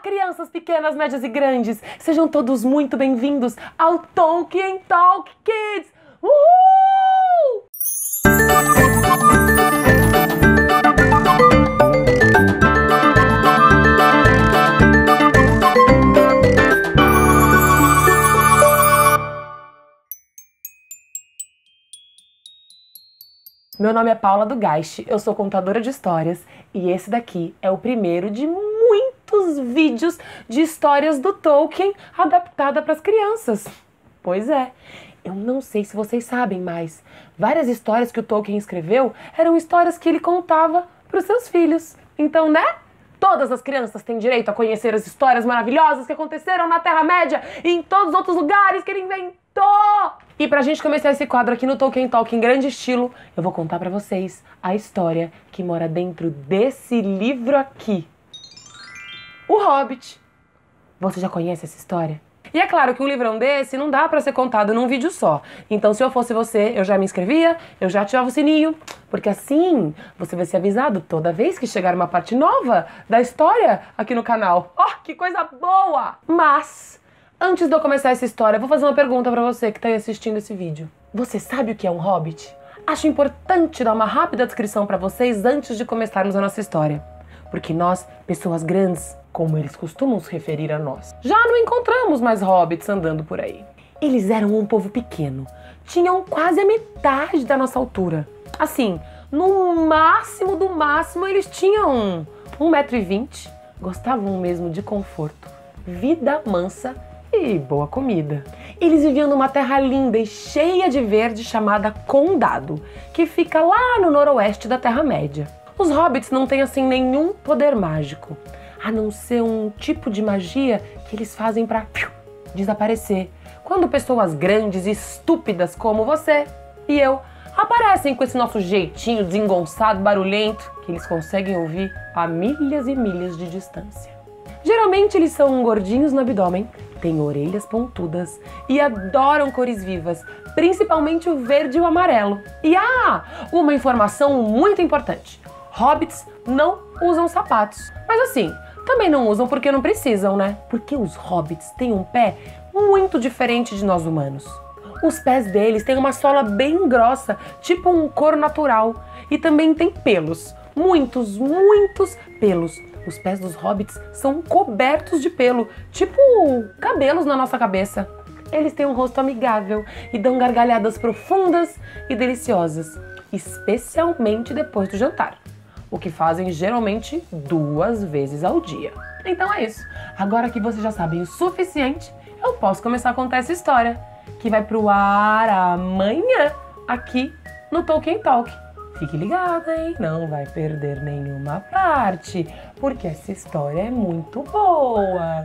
crianças pequenas, médias e grandes, sejam todos muito bem-vindos ao Tolkien Talk Kids! Uhul! Meu nome é Paula do Geist, eu sou contadora de histórias e esse daqui é o primeiro de muitos vídeos de histórias do Tolkien adaptada para as crianças. Pois é, eu não sei se vocês sabem, mas várias histórias que o Tolkien escreveu eram histórias que ele contava para os seus filhos. Então, né? Todas as crianças têm direito a conhecer as histórias maravilhosas que aconteceram na Terra-média e em todos os outros lugares que ele inventou. E pra gente começar esse quadro aqui no Tolkien Talk em grande estilo, eu vou contar para vocês a história que mora dentro desse livro aqui. O Hobbit. Você já conhece essa história? E é claro que um livrão desse não dá para ser contado num vídeo só. Então, se eu fosse você, eu já me inscrevia, eu já ativava o sininho, porque assim você vai ser avisado toda vez que chegar uma parte nova da história aqui no canal. Oh, que coisa boa! Mas, antes de eu começar essa história, eu vou fazer uma pergunta para você que está assistindo esse vídeo. Você sabe o que é um hobbit? Acho importante dar uma rápida descrição para vocês antes de começarmos a nossa história. Porque nós, pessoas grandes, como eles costumam se referir a nós. Já não encontramos mais hobbits andando por aí. Eles eram um povo pequeno, tinham quase a metade da nossa altura. Assim, no máximo do máximo eles tinham 1,20m, gostavam mesmo de conforto, vida mansa e boa comida. Eles viviam numa terra linda e cheia de verde chamada Condado, que fica lá no noroeste da Terra-média. Os hobbits não têm assim nenhum poder mágico, a não ser um tipo de magia que eles fazem para desaparecer. Quando pessoas grandes e estúpidas como você e eu aparecem com esse nosso jeitinho desengonçado, barulhento, que eles conseguem ouvir a milhas e milhas de distância. Geralmente eles são gordinhos no abdômen, têm orelhas pontudas e adoram cores vivas, principalmente o verde e o amarelo. E ah, uma informação muito importante: hobbits não usam sapatos. Mas assim, também não usam porque não precisam, né? Porque os hobbits têm um pé muito diferente de nós humanos. Os pés deles têm uma sola bem grossa, tipo um couro natural, e também tem pelos, muitos, muitos pelos. Os pés dos hobbits são cobertos de pelo, tipo cabelos na nossa cabeça. Eles têm um rosto amigável e dão gargalhadas profundas e deliciosas, especialmente depois do jantar o que fazem geralmente duas vezes ao dia. Então é isso. Agora que vocês já sabem o suficiente, eu posso começar a contar essa história, que vai pro ar amanhã aqui no Tolkien Talk. Fique ligada, hein? Não vai perder nenhuma parte, porque essa história é muito boa.